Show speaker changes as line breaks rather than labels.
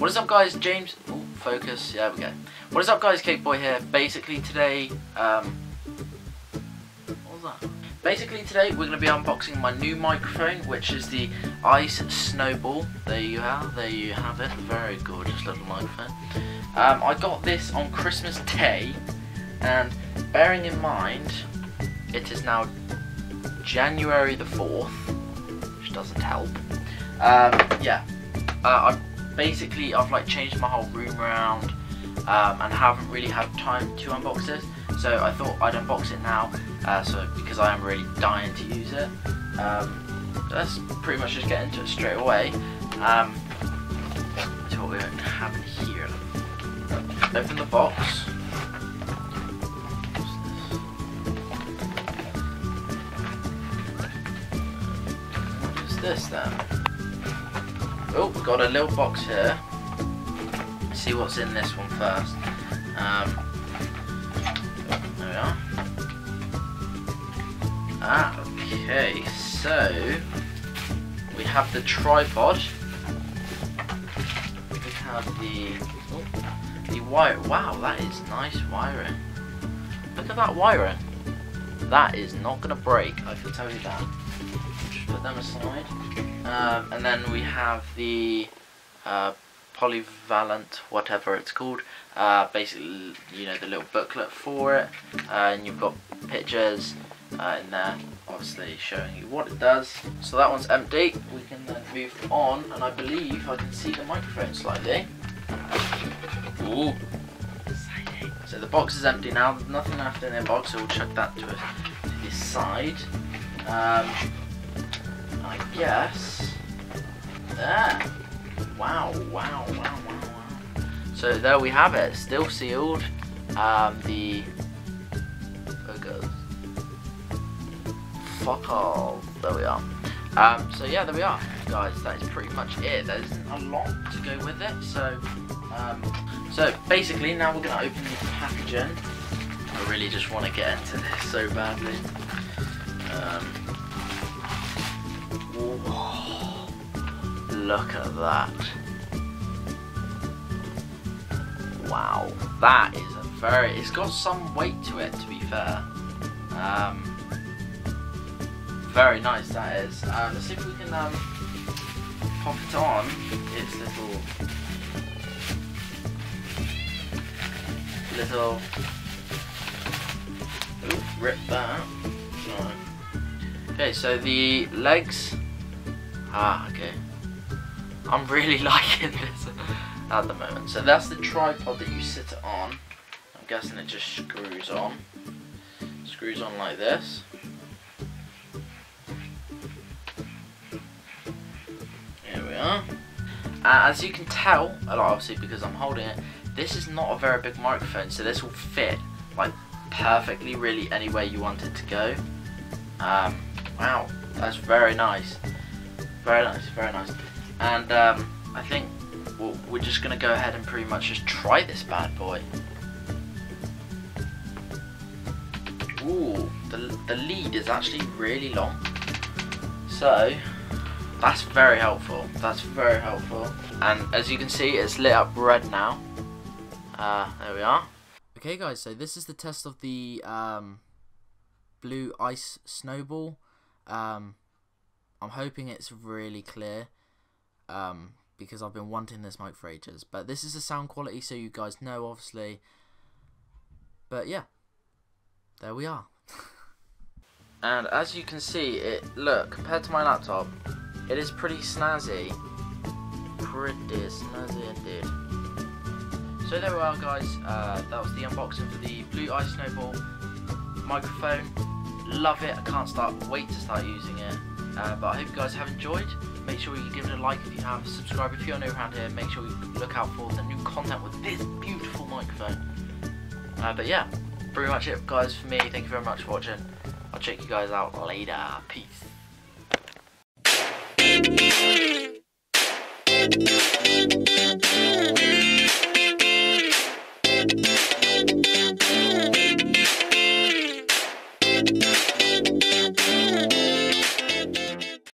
What is up guys, James, Ooh, focus, there we go. What is up guys, Cake Boy here. Basically today, um, what was that? Basically today we're going to be unboxing my new microphone, which is the Ice Snowball. There you are, there you have it, very gorgeous little microphone. Um, I got this on Christmas Day, and bearing in mind, it is now January the 4th, which doesn't help. Um, yeah, uh, I basically I've like changed my whole room around um, and haven't really had time to unbox this. So I thought I'd unbox it now uh, so because I am really dying to use it. Um, let's pretty much just get into it straight away. Um, so what we have in here. Open the box. What is this then Oh, we've got a little box here. Let's see what's in this one first. Um, there we are. Ah, okay, so we have the tripod. We have the oh, the wire. Wow, that is nice wiring. Look at that wiring. That is not gonna break. I can tell you that. Just put them aside. Um, and then we have the uh, polyvalent, whatever it's called. Uh, basically, you know, the little booklet for it. Uh, and you've got pictures uh, in there, obviously showing you what it does. So that one's empty. We can then move on, and I believe I can see the microphone slightly. Ooh. So the box is empty now. There's nothing left in the box, so we'll chuck that to, to the side. Um, I guess. There. Wow, wow, wow, wow, wow. So there we have it, still sealed. Um, the focus. Fuck off. There we are. Um, so yeah, there we are, guys. That is pretty much it. There isn't a lot to go with it. So, um, so basically, now we're gonna open the packaging. I really just want to get into this so badly. Um, look at that. Wow, that is a very, it's got some weight to it to be fair. Very nice that is. Uh, let's see if we can um, pop it on its little, little, ooh, rip that. Okay, so the legs, ah, okay. I'm really liking this at the moment. So that's the tripod that you sit on. I'm guessing it just screws on. Screws on like this. Are. Uh, as you can tell, obviously because I'm holding it, this is not a very big microphone, so this will fit like perfectly really anywhere you want it to go. Um, wow, that's very nice. Very nice, very nice. And um, I think well, we're just going to go ahead and pretty much just try this bad boy. Ooh, the, the lead is actually really long. So, that's very helpful. That's very helpful. And as you can see, it's lit up red now. Uh, there we are. Okay guys, so this is the test of the um, blue ice snowball. Um, I'm hoping it's really clear um, because I've been wanting this mic for ages. But this is the sound quality, so you guys know, obviously. But yeah, there we are. and as you can see, it look compared to my laptop, it is pretty snazzy. Pretty snazzy indeed. So there we are, guys. Uh, that was the unboxing for the Blue Ice Snowball microphone. Love it. I can't start wait to start using it. Uh, but I hope you guys have enjoyed. Make sure you give it a like if you have. Subscribe if you're new around here. Make sure you look out for the new content with this beautiful microphone. Uh, but yeah, pretty much it guys for me. Thank you very much for watching. I'll check you guys out later. Peace. Thank you.